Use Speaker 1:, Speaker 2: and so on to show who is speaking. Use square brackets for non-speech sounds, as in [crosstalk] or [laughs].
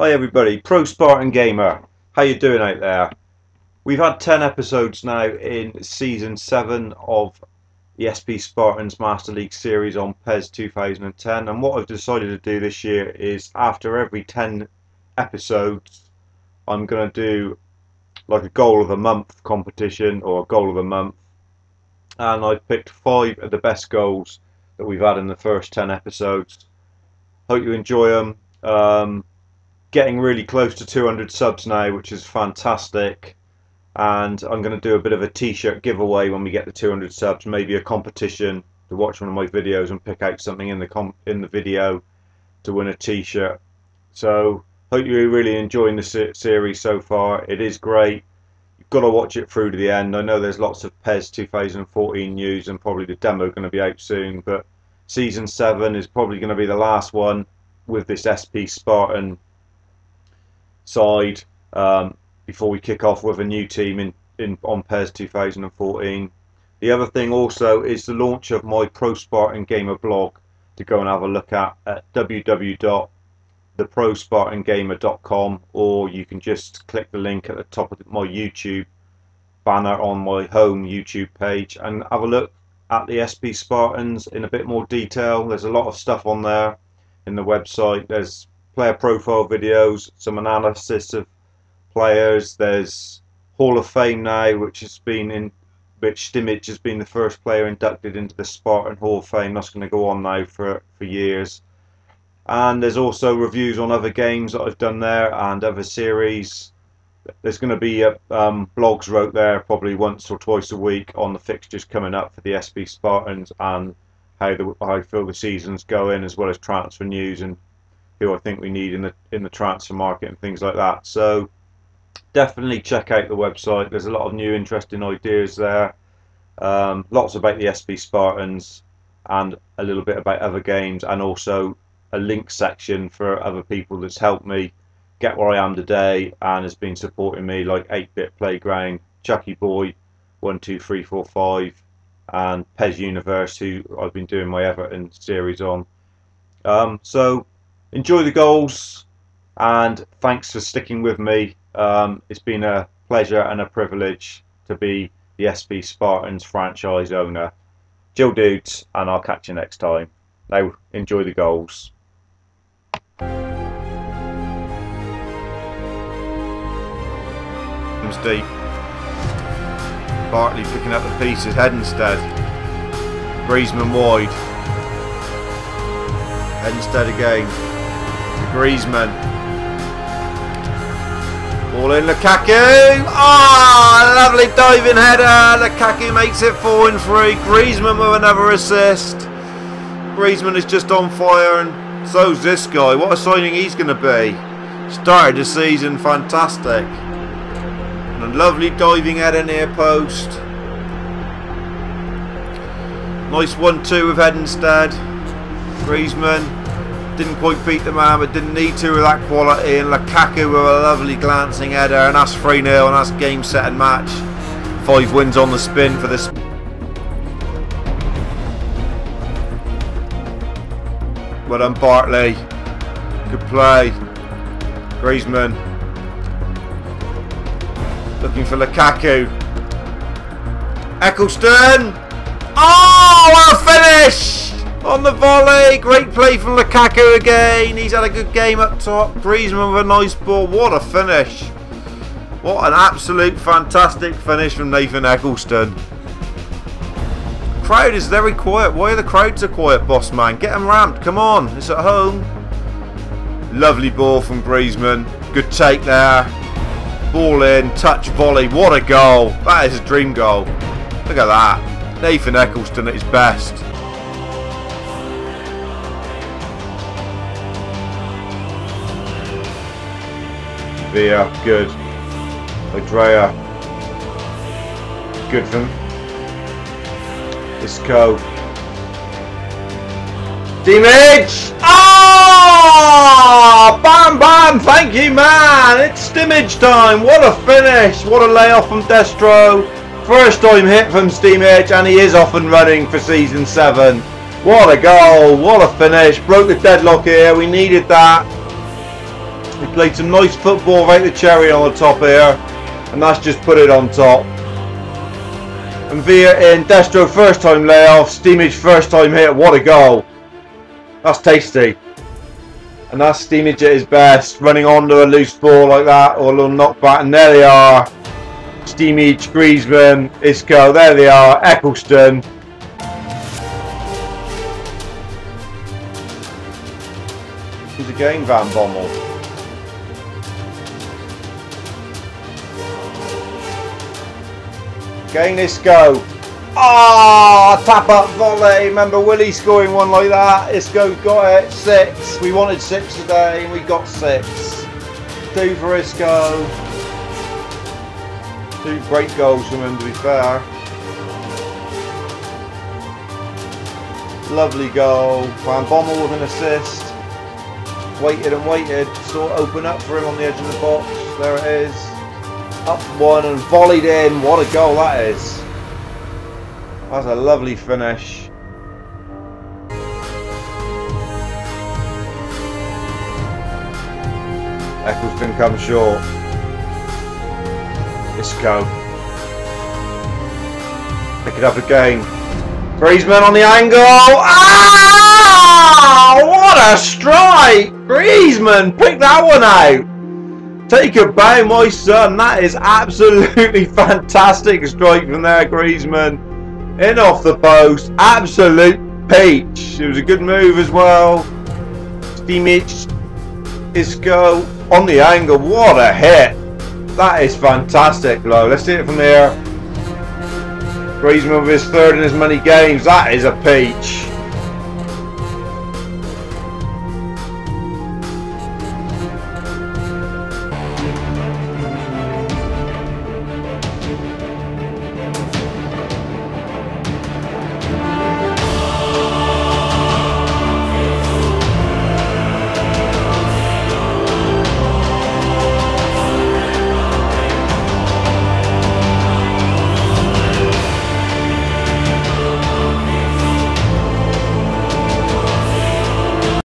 Speaker 1: Hi everybody, Pro Spartan Gamer. How you doing out there? We've had 10 episodes now in season 7 of the SP Spartans Master League series on PES 2010 and what I've decided to do this year is after every 10 episodes I'm going to do like a goal of the month competition or a goal of the month and I've picked 5 of the best goals that we've had in the first 10 episodes. Hope you enjoy them. Um, getting really close to 200 subs now, which is fantastic. And I'm going to do a bit of a t-shirt giveaway when we get the 200 subs, maybe a competition to watch one of my videos and pick out something in the com in the video to win a t-shirt. So hope you're really enjoying the series so far. It is great. You've got to watch it through to the end. I know there's lots of PES 2014 news and probably the demo going to be out soon, but season 7 is probably going to be the last one with this SP Spartan side um, before we kick off with a new team in, in on PES 2014. The other thing also is the launch of my Pro Spartan Gamer blog to go and have a look at at www.theprospartangamer.com or you can just click the link at the top of my YouTube banner on my home YouTube page and have a look at the SP Spartans in a bit more detail. There's a lot of stuff on there in the website. There's player profile videos, some analysis of players. There's Hall of Fame now, which has been in which Stimage has been the first player inducted into the Spartan Hall of Fame. That's going to go on now for for years. And there's also reviews on other games that I've done there and other series. There's going to be uh, um, blogs wrote there probably once or twice a week on the fixtures coming up for the SP Spartans and how the how I feel the season's going, as well as transfer news and who I think we need in the in the transfer market and things like that. So definitely check out the website. There's a lot of new interesting ideas there. Um, lots about the SP Spartans and a little bit about other games and also a link section for other people that's helped me get where I am today and has been supporting me like 8-Bit Playground, Chucky Boy, 12345 and PES Universe who I've been doing my Everton series on. Um, so enjoy the goals and thanks for sticking with me. Um, it's been a pleasure and a privilege to be the SP Spartans franchise owner. Jill dudes, and I'll catch you next time. Now, enjoy the goals. deep. Bartley picking up the pieces, Hedenstad. Griezmann wide. Hedenstad again. Griezmann. Ball in Lukaku. Ah, oh, lovely diving header. Lukaku makes it 4 and 3. Griezmann with another assist. Griezmann is just on fire and so's this guy. What a signing he's going to be. Started the season fantastic. And a lovely diving header near post. Nice 1-2 with Hedenstad. Griezmann didn't quite beat the man, but didn't need to with that quality. And Lukaku with a lovely glancing header. And that's 3 0, and that's game, set, and match. Five wins on the spin for this. Well done, Bartley. Good play. Griezmann. Looking for Lukaku. Eccleston. Oh, what a finish! On the volley, great play from Lukaku again. He's had a good game up top. Griezmann with a nice ball. What a finish. What an absolute fantastic finish from Nathan Eccleston. Crowd is very quiet. Why are the crowds so quiet, boss man? Get them ramped. Come on. It's at home. Lovely ball from Griezmann. Good take there. Ball in. Touch volley. What a goal. That is a dream goal. Look at that. Nathan Eccleston at his best. Villa, good. Odrea, good from Isco. Stimage! Ah! Oh! Bam bam! Thank you, man! It's Stimage time! What a finish! What a layoff from Destro! First time hit from Stimage, and he is off and running for season 7. What a goal! What a finish! Broke the deadlock here, we needed that. We played some nice football right the cherry on the top here. And that's just put it on top. And Via in Destro first time layoff, Steamage first time hit. What a goal. That's tasty. And that's Steamage at his best, running onto a loose ball like that, or a little knockback, and there they are. Steamage, Griezmann, Isco, there they are, Eccleston. Who's again Van Bommel? Again Isco. Ah, oh, tap up volley. Remember Willie scoring one like that? Isco got it. Six. We wanted six today and we got six. Two for Isco. Two great goals from him to be fair. Lovely goal. Van Bommel with an assist. Waited and waited. Saw it open up for him on the edge of the box. There it is. Up one and volleyed in. What a goal that is. That's a lovely finish. Eccleston comes short. Isco. Pick it up again. Griezmann on the angle. Ah! What a strike! Griezmann, pick that one out. Take a bow, my son. That is absolutely [laughs] fantastic strike from there, Griezmann in off the post. Absolute peach. It was a good move as well. Steamage, Isco on the angle. What a hit. That is fantastic, Low. Let's see it from here. Griezmann with his third in as many games. That is a peach.